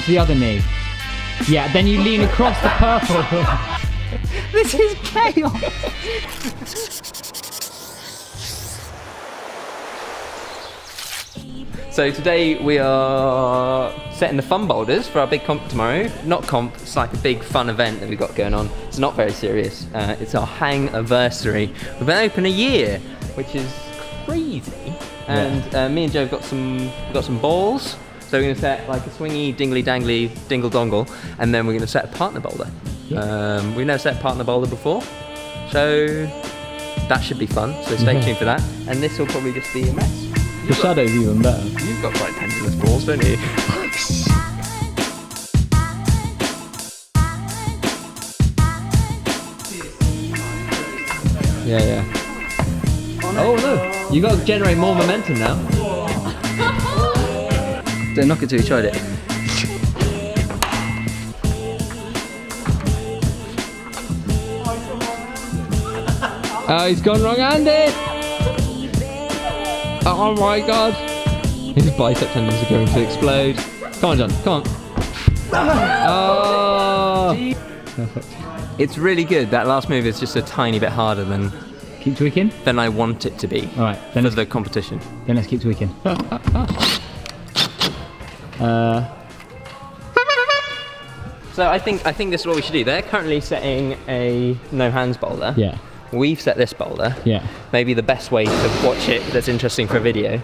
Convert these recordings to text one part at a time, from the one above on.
onto the other knee. Yeah, then you lean across the purple. this is chaos. So today we are setting the fun boulders for our big comp tomorrow. Not comp, it's like a big fun event that we've got going on. It's not very serious. Uh, it's our hang anniversary. We've been open a year, which is crazy. And uh, me and Joe have got some we've got some balls. So we're going to set like a swingy, dingly dangly, dingle dongle, and then we're going to set a partner boulder. Um, we've never set a partner boulder before, so that should be fun. So stay Yeah. tuned for that. And this will probably just be a mess. The shadow's even better. You've got quite pendulous balls, don't you? yeah, yeah. Oh no! you've got to generate more momentum now. Don't knock it till you tried it. Oh, he's gone wrong handed! Oh, oh my god! His bicep tendons are going to explode. Come on, John, come on. Oh! It's really good. That last move is just a tiny bit harder than, Keep tweaking. than I want it to be All right, then for the competition. then let's keep tweaking. uh, So I think I think this is what we should do. They're currently setting a no hands boulder. yeah, We've set this boulder. yeah. Maybe the best way to watch it that's interesting for a video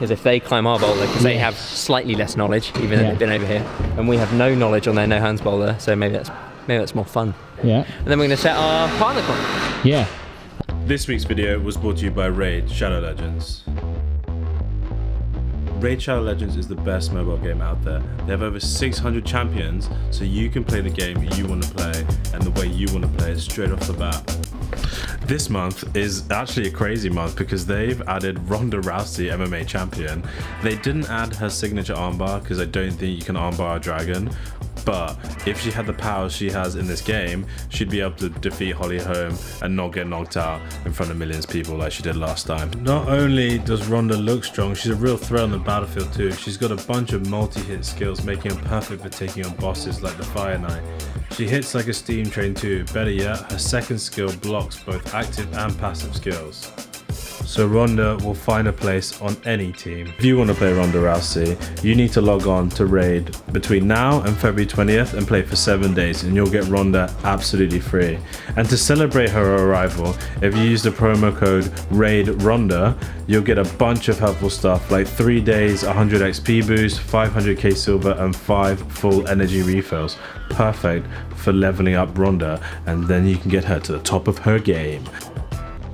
is if they climb our boulder because they have slightly less knowledge, even though they've been over here, and we have no knowledge on their no hands boulder. So maybe that's maybe that's more fun. Yeah, And then we're going to set our partner climb. yeah. This week's video was brought to you by Raid Shadow Legends. Raid Shadow Legends is the best mobile game out there. They have over 600 champions, so you can play the game you want to play and the way you want to play straight off the bat. This month is actually a crazy month because they've added Ronda Rousey, MMA champion. They didn't add her signature armbar because I don't think you can armbar a dragon. But if she had the powers she has in this game, she'd be able to defeat Holly Holm and not get knocked out in front of millions of people like she did last time. Not only does Ronda look strong, she's a real threat on the battlefield too. She's got a bunch of multi-hit skills, making her perfect for taking on bosses like the Fire Knight. She hits like a steam train too. Better yet, her second skill blocks both active and passive skills. So Ronda will find a place on any team. If you want to play Ronda Rousey, you need to log on to Raid between now and February 20th and play for 7 days and you'll get Ronda absolutely free. And to celebrate her arrival, if you use the promo code RAID Ronda, you'll get a bunch of helpful stuff like 3 days 100 XP boost, 500k silver and 5 full energy refills. Perfect for leveling up Ronda and then you can get her to the top of her game.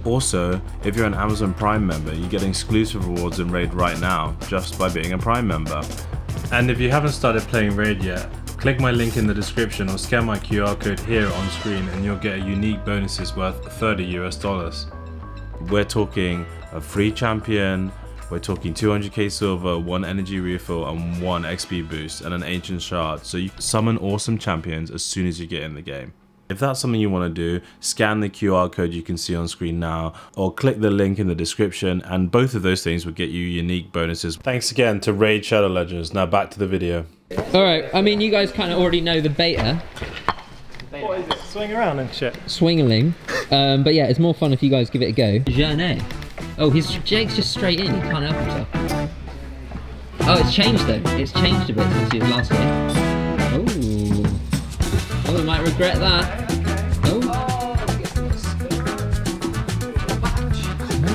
Also, if you're an Amazon Prime member, you get exclusive rewards in Raid right now just by being a Prime member. And if you haven't started playing Raid yet, click my link in the description or scan my QR code here on screen and you'll get unique bonuses worth 30 US dollars. We're talking a free champion, we're talking 200k silver, one energy refill, and one XP boost, and an ancient shard. So you summon awesome champions as soon as you get in the game. If that's something you want to do, scan the QR code you can see on screen now, or click the link in the description, and both of those things will get you unique bonuses. Thanks again to Raid Shadow Legends. Now back to the video. All right. I mean, you guys kind of already know the beta What is it? Swing around and shit. swingling, um, but yeah, it's more fun if you guys give it a go. Jeannet. Oh, his Jake's just straight in. He can't help himself. Oh, it's changed though. It's changed a bit since his last game. Oh. Oh, we might regret that.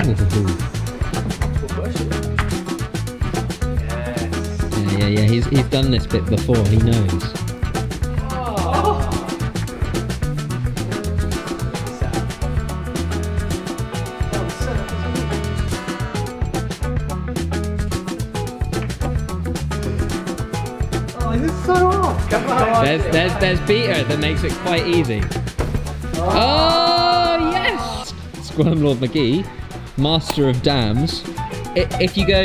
Yeah, yeah, yeah. He's he's done this bit before. He knows. Oh, this is so hard. Come on. There's there's there's beta that makes it quite easy. Oh, oh yes! Squirm Lord McGee, master of dams. If you go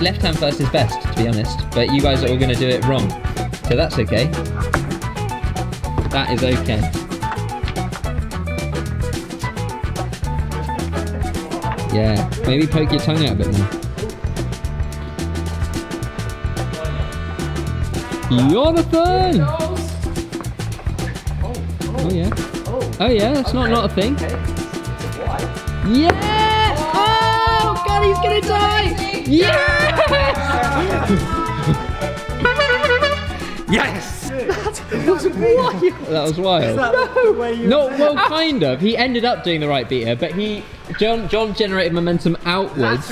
left hand first is best, to be honest. But you guys are all going to do it wrong, so that's okay. That is okay. Yeah, maybe poke your tongue out a bit more. Jonathan! Oh yeah. Oh yeah, that's not not a thing. Yes! Die! Yes! Yes! That was wild. That No, well, kind of. He ended up doing the right beta, but he John John generated momentum outwards,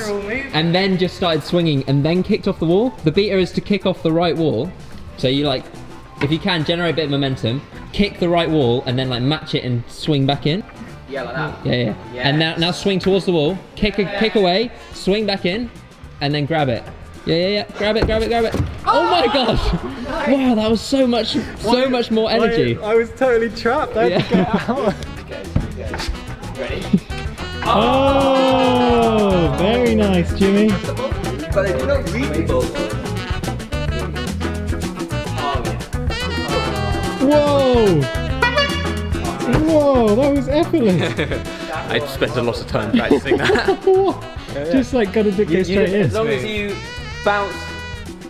and then just started swinging, and then kicked off the wall. The beta is to kick off the right wall, so you like, if you can generate a bit of momentum, kick the right wall, and then like match it and swing back in. Yeah, like that. Yeah, yeah. And now now swing towards the wall, kick a, kick away, swing back in, and then grab it. Yeah, yeah, yeah. Grab it, grab it, grab it. Oh my oh, gosh! Wow, that was so much, so much more energy. I, I was totally trapped. I had to get out. Ready? Oh, very nice, Jimmy. But they do not read the ball. Whoa! Whoa, that was effortless. I spent a lot of time practicing that. Just like got to go You- straight in. as long as you bounce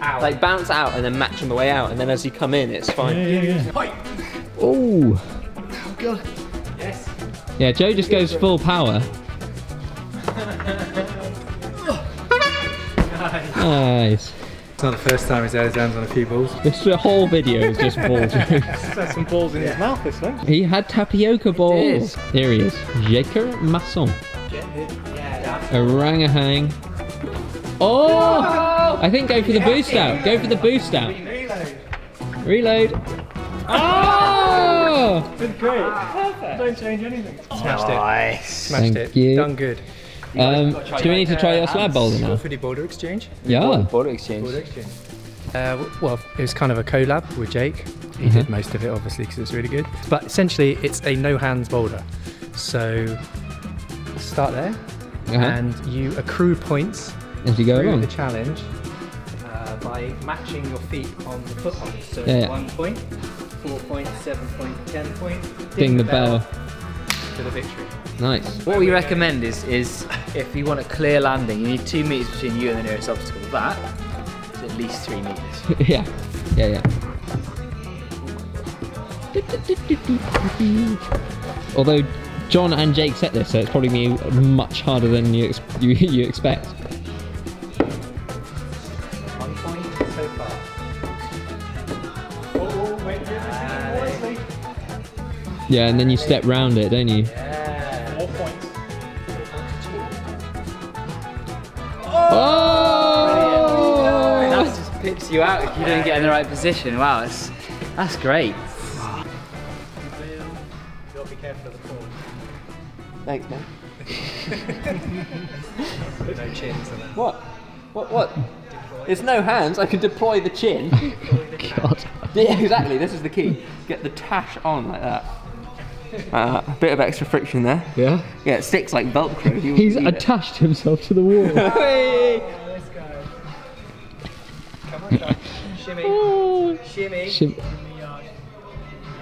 out, like bounce out and then match on the way out, and then as you come in, it's fine. Yeah, yeah, yeah. Oh. Yeah, Joe just goes full power. Nice. It's not the first time he's had his hands on a few balls. This whole video is just balls. jokes. He's had some balls in his mouth this one. He had tapioca balls. is. Here he is. Jaker Mason. Orangahang. Oh! I think go for the boost out. Go for the boost out. Reload. Oh! Did great. Perfect. Don't change anything. Smashed it. Smashed Thank it. you. Done good. Um, do we need to try your slab boulder now? For the border exchange. Yeah. Border exchange. exchange. Uh, well, it was kind of a collab with Jake. He Mm-hmm. did most of it, obviously, because it's really good. But essentially, it's a no hands boulder. So start there, Uh-huh. and you accrue points As you go through along. the challenge uh, by matching your feet on the foot holes. So Yeah, yeah. one point, four point, seven point, ten point. Ding the bell. to the victory. Nice. What we recommend is is if you want a clear landing, you need two meters between you and the nearest obstacle. That is at least three meters. yeah. Yeah, yeah. Although John and Jake set this, so it's probably me much harder than you ex- you, you expect. One point so far. Oh, oh wait, wisely. Yeah, and then you step round it, don't you? Four points. Oh! That just pips you out if you don't get in the right position. Wow, that's that's great. Thanks, man. No chins and that. What? What? What? It's no hands. I can deploy the chin. God. yeah, exactly. This is the key. Get the tash on like that. Uh, a bit of extra friction there. Yeah. Yeah, it sticks like Velcro. You He's need it. attached himself to the wall. Hey! Let's go. Come on, guys. Shimmy. Oh. Shimmy. Shim-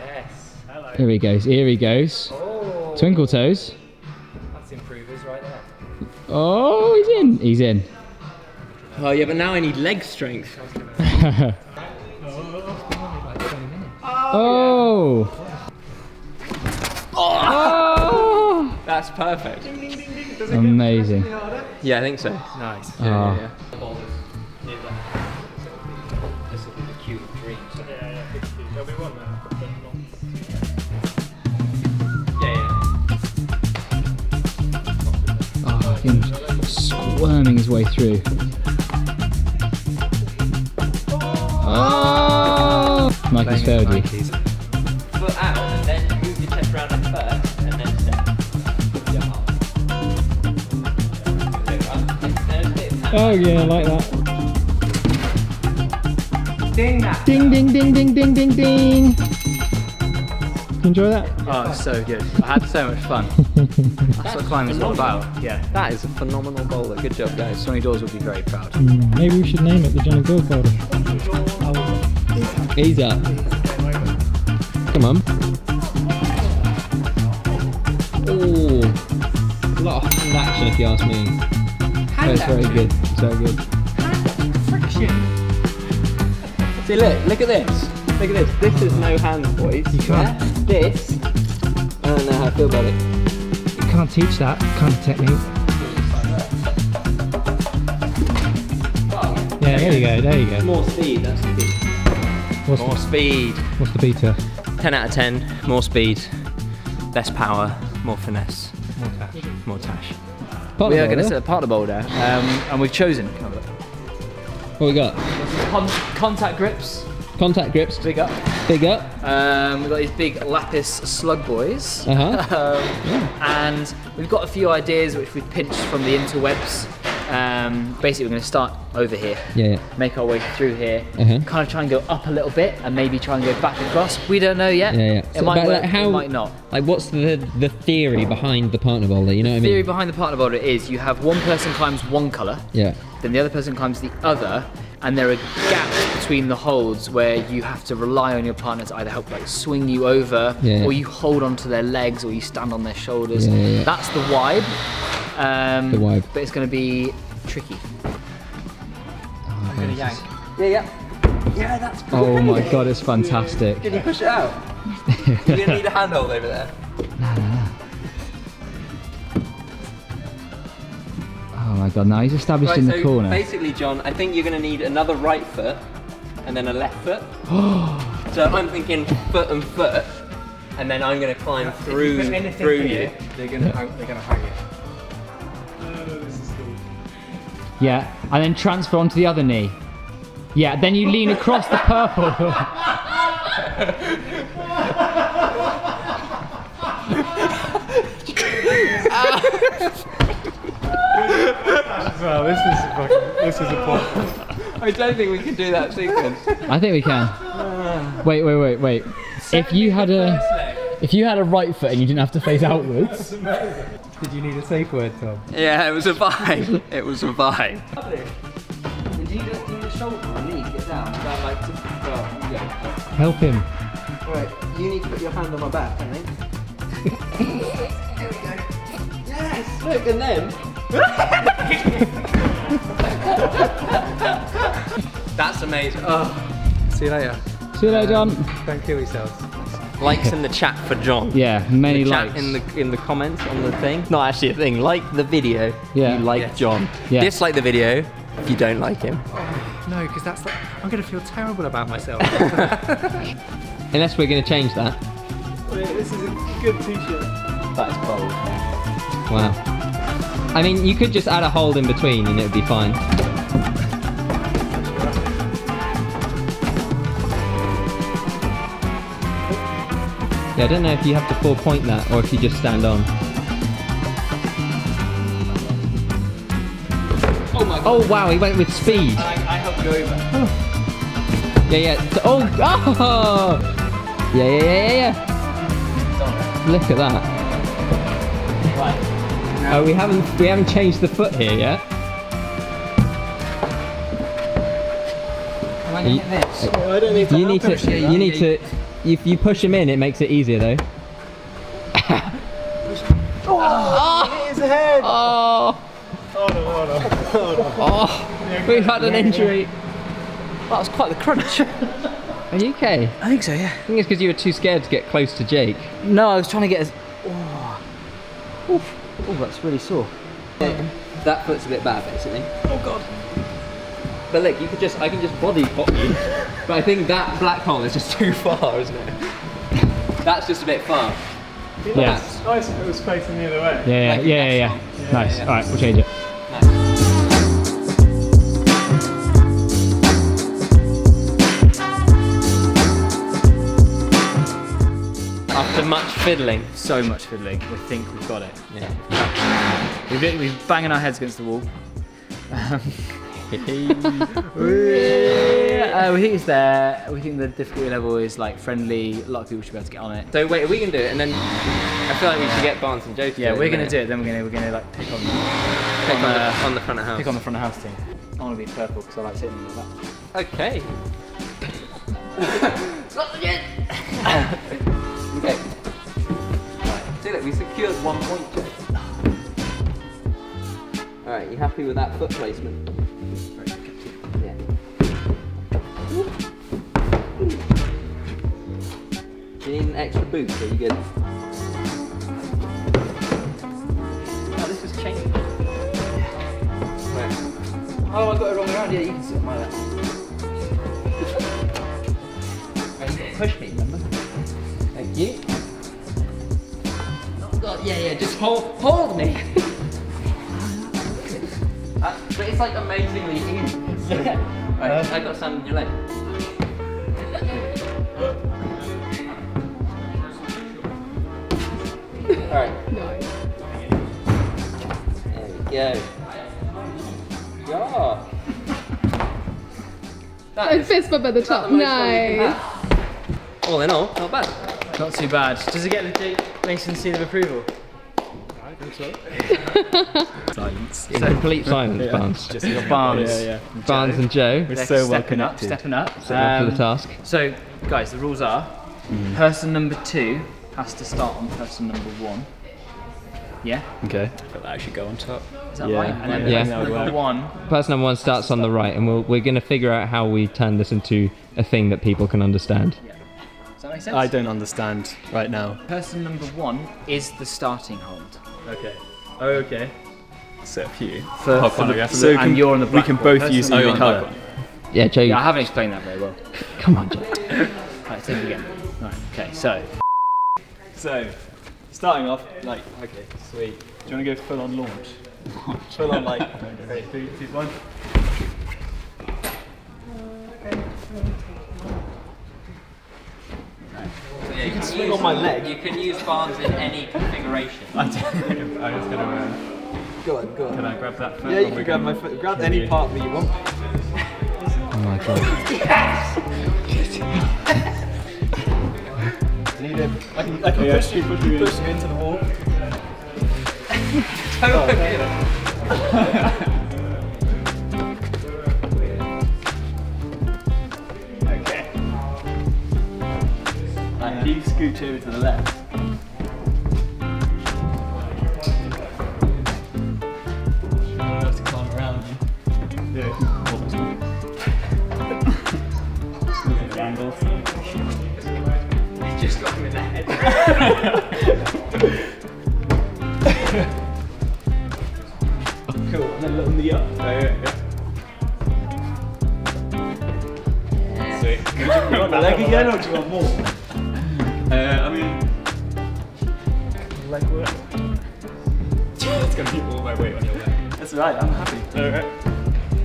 Yes. Hello. Here he goes. Here he goes. Oh, Twinkle toes. Oh, he's in. He's in. Oh yeah, but now I need leg strength. Oh. oh. Oh. That's perfect. Amazing. Yeah, I think so. Nice. Oh. Yeah. This will be the cube of dreams. Squirming his way through. Oh! Mikey's failed you. Foot out and then move your chest round at first and then step. Oh yeah, I like that. Ding that. Ding ding ding ding ding ding ding. Enjoy that? Oh, so good. I had so much fun. That's what climbing's all about. Yeah. That is a phenomenal bowler. Good job, guys. Johnny Dawes would be very proud. Mm, maybe we should name it the Johnny Gore Folder. Ease up. Come on. Oh, a lot of hand action if you ask me. That's very good. It's very good. See, look, look at this. Look at this. This is no hands, boys. You can't. This, I don't know how I feel about it. You can't teach that kind of technique. Yeah, there you go, there you go. More speed, that's the key. What's, More speed. what's the beta? 10 out of 10. More speed, less power, more finesse, More tash. more tash. We are going to set a partner boulder, um, and we've chosen What we got? con- contact grips. Contact grips. Big up. Big up. Um, we've got these big lapis slug boys. Uh-huh. um, and we've got a few ideas which we've pinched from the interwebs. Um, basically, we're going to start over here, Yeah, yeah. make our way through here, Uh-huh. kind of try and go up a little bit, and maybe try and go back across. We don't know yet. Yeah, yeah. It So, might work, like, how- it might not. Like, what's the the theory behind the partner boulder? You know what I mean? Theory behind the partner boulder is you have one person climbs one colour, Yeah. then the other person climbs the other, and there are gaps between the holds where you have to rely on your partner to either help like swing you over, Yeah. or you hold onto their legs, or you stand on their shoulders. Yeah, yeah, yeah. That's the vibe. Um, The vibe. But it's going to be tricky. Yeah, yeah. Yeah, that's Oh my god, it's fantastic. Can you push it out? You're gonna need a handhold over there. Oh my god, now he's established Right, in the so corner. basically, John, I think you're gonna need another right foot and then a left foot. so I'm thinking foot and foot, and then I'm gonna climb through through you. They're gonna hang, they're gonna hang it. Yeah, and then transfer onto the other knee. Yeah, then you lean across the purple. Wow, this is fucking, this is a plot. I don't think we can do that sequence. I think we can. Wait, wait, wait, wait. If you had a if you had a right foot and you didn't have to face outwards, Did you need a safe word, Tom? Yeah, it was a vibe. It was a vibe. Do you need the shoulder or knee to get down? That like to, well, yeah. help him. Right, you need to put your hand on my back, I think. there we go. Yes, look, and then. That's amazing. Oh. See you later. See you later, John. Don't kill yourselves. Likes in the chat for John. Yeah, many The chat likes. in the in the comments on the thing. Not actually a thing. Like the video. Yeah. You like Yes. John. Yeah. Dislike the video if you don't like him. Oh, no, because that's like, I'm gonna feel terrible about myself. Unless we're going to change that. this is a good t-shirt. That is bold. Wow. I mean, you could just add a hold in between and it would be fine. Yeah, I don't know if you have to four point that or if you just stand on. Oh my oh, god. Oh wow, he went with speed. I, I helped you over. Yeah, yeah. Oh, oh! Yeah, yeah, yeah, yeah, yeah. Look at that. Right. Oh, we haven't we haven't changed the foot here yet. Am I You- hit this? I don't need to You need to you need to if you push him in, it makes it easier though. Hit his head! Oh, Oh no, oh no. Oh no. oh, we've had an injury. That was quite the crunch. Are you okay? I think so, yeah. I think it's because you were too scared to get close to Jake. No, I was trying to get as. Oh, Oof. oh that's really sore. Um, that foot's a bit bad, basically. Oh god. But look, you could just I can just body pop you. but I think that black hole is just too far, isn't it? That's just a bit far. Yeah. Nice if it was facing the other way. Yeah, yeah, Like yeah, yeah, that's yeah. Nice. All right, we'll change it. Much fiddling. So much fiddling. We think we've got it. Yeah. We've been, banging our heads against the wall. Um, uh, we think it's there. We think the difficulty level is like friendly. A lot of people should be able to get on it. So wait, we can do it, and then I feel like we should get Barnes and Joe to Yeah, it. we're gonna do it. Then we're gonna we're gonna like pick on Pick on, on, the, uh, on the front of house. pick on the front of house team. I want to be purple because I like sitting like that. Okay. okay. Right. See, we secured one point. All right, you happy with that foot placement? Yeah. Do you need an extra boost? Are you good? Oh, this was changed. Right. Oh, I got it wrong around. Yeah, you can sit on my lap. Right, you gotta push me, remember? Thank you. God, yeah, yeah, just hold, hold me. Uh, but it's like amazingly easy. right, I got some in your leg. Alright. Nice. There we go. Yeah. That And is fist bump at the top. the most fun you can Nice. All in all, not bad. Not too bad. Does it get the Jake Mason seal of approval? Silence. Complete silence, Barnes. Just your Barnes. Yeah, yeah. Barnes and Joe. They're so well stepping up, connected. stepping up. Stepping up for Um, the task. So, guys, the rules are person number two has to start on person number one. Yeah? Okay. But that should go on top. Is that Yeah, right? And then yeah. person that number one. Person number one starts on the right, and we'll, we're going to figure out how we turn this into a thing that people can understand. Does that make sense? I don't understand right now. Person number one is the starting hold. Okay. Oh, okay. So a few. For, Hop for the, I guess. for So the- can- and you're on the we can one. both Person use number the one colour. Yeah, Joe. Yeah, I haven't explained that very well. Come on, Joe. Right, take it again. Right, okay, so. So, starting off, like, okay, sweet. Do you want to go full on launch? full on, like, okay, three, two, one. Uh, you can swing on my leg. You can use Barnes in any configuration. I don't know. I was gonna. Uh, Go on, go on. can I grab that? Foot Yeah, you can grab my foot. Grab any part that you want. Oh my god. yes! Need it. I can, I can Yeah, push you, push you push you into the wall. Okay. Scooch over to the left. I have to climb around you. Yeah. Look at the angles. Just got him in the head. Cool. And then little knee up. Yeah, yeah, yeah. Sweet. you want the leg again or do you want more? Uh, I mean, leg work. it's gonna keep all my weight on your leg. That's right. I'm happy. Alright.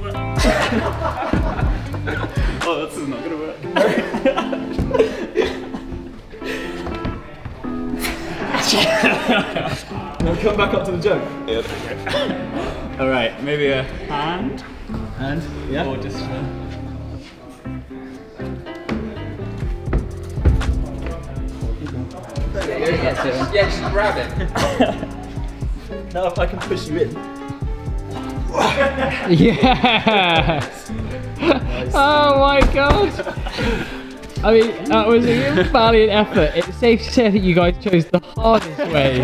oh, this is not gonna work. now come back up to the jug. Yeah. All right, maybe a hand. Hand. Yeah. Or just. Uh, Yeah, just grab it. now if I can push you in. Yes! oh my god! I mean, that was a valiant effort. It's safe to say that you guys chose the hardest way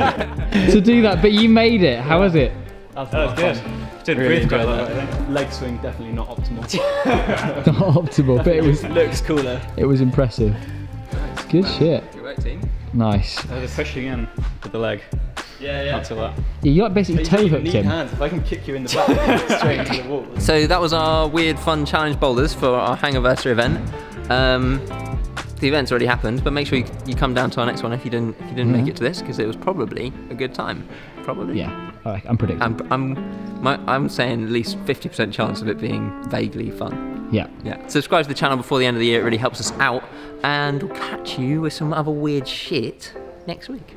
to do that, but you made it. How was it? That was good. Did Really breathe quite a enjoyed lot, I think. Leg swing definitely not optimal. Not optimal, but it was Looks cooler. it was impressive. Good shit. Good work, team. Nice. They're pushing in with the leg. Yeah, yeah. Up to that. Yeah, you like basically toe hooked need him. hands. If I can kick you in the back, straight into the wall. So that was our weird, fun challenge boulders for our Hangiversary event. Um, the event's already happened, but make sure you, you come down to our next one if you didn't if you didn't make it to this because it was probably a good time. Probably. Yeah, alright, I'm predicting. I'm I'm my, I'm saying at least 50% chance of it being vaguely fun. Yeah. Yeah. Subscribe to the channel before the end of the year. It really helps us out, and we'll catch you with some other weird shit next week.